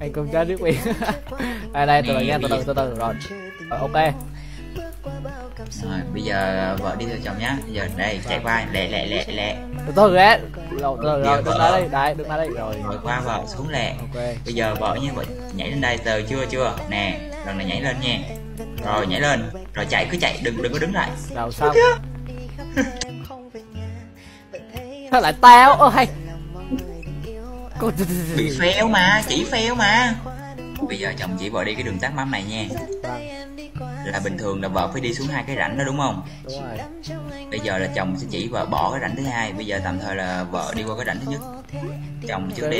anh cùng chơi nước biển đây đây từ từ nha từ từ từ từ. Rồi. Rồi, ok. Rồi bây giờ vợ đi theo chồng nhá. Bây giờ đây chạy qua lẹ lẹ lẹ lẹ. Từ từ ghé rồi từ rồi đứng lại đây đây đứng lại đây rồi. Rồi qua vợ xuống lẹ. Ok. Bây giờ vợ nha vợ nhảy lên đây từ chưa chưa? Nè lần này nhảy lên nha. Rồi nhảy lên. Rồi chạy cứ chạy đừng đừng có đứng lại. Rồi xong sao lại tao. Ơ hay bị phèo mà chỉ phèo mà. Bây giờ chồng chỉ vợ đi cái đường tắt mắm này nha. Là bình thường là vợ phải đi xuống hai cái rãnh đó đúng không? Đúng rồi. Bây giờ là chồng sẽ chỉ vợ bỏ cái rãnh thứ hai. Bây giờ tạm thời là vợ đi qua cái rãnh thứ nhất. Chồng trước đi.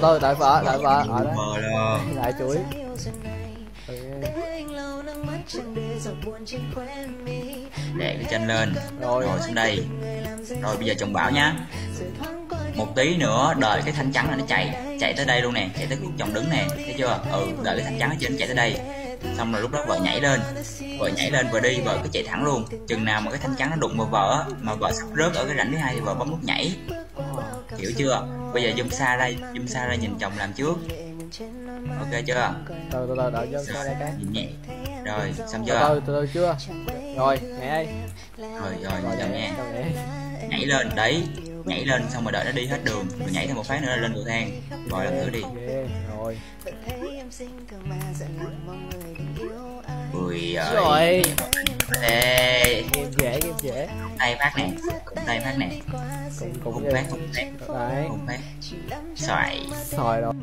Từ đợi vợ đợi vợ. Ở lờ. Lại chuối đè cái chân lên. Rồi. Rồi xuống đây. Rồi bây giờ chồng bảo nhá một tí nữa đợi cái thanh trắng này nó chạy chạy tới đây luôn nè chạy tới chồng đứng nè thấy chưa? Ừ đợi cái thanh trắng ở trên chạy tới đây. Xong rồi lúc đó vợ nhảy lên vợ nhảy lên vợ đi vợ cứ chạy thẳng luôn. Chừng nào mà cái thanh trắng nó đụng vào vợ mà vợ sắp rớt ở cái rãnh thứ hai thì vợ bấm nút nhảy. Hiểu chưa? Bây giờ zoom xa đây zoom xa ra nhìn chồng làm trước. Ok chưa? Từ từ từ đợi cho coi đây cái. Nhìn nhẹ. Rồi xong chưa? Từ từ từ chưa? Rồi nhảy đây rồi rồi rồi chồng nhảy nhảy lên đấy nhảy lên xong rồi đợi nó đi hết đường rồi nhảy thêm một phát nữa là lên cầu thang. Rồi làm thử đi. Rồi. Ui ơi rồi. Ê, game dễ game dễ. Tay phát nè cũng tay phát nè. Cũng cũng cũng ghê. phát cũng phát. Cũng phát. Xoài. Rồi. Rồi